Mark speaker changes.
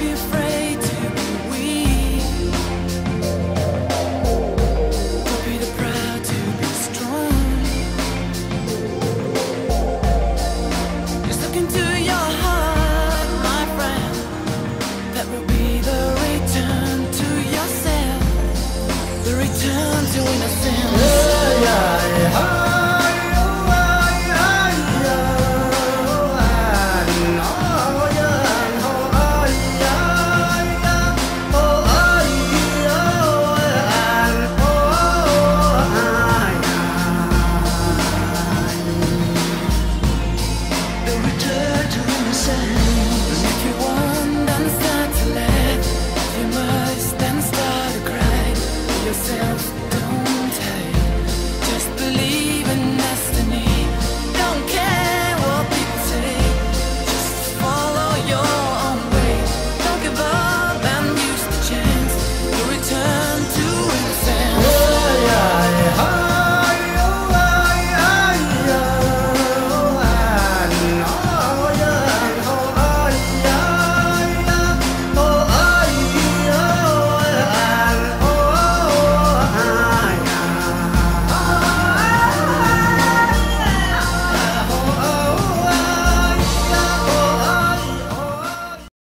Speaker 1: be afraid.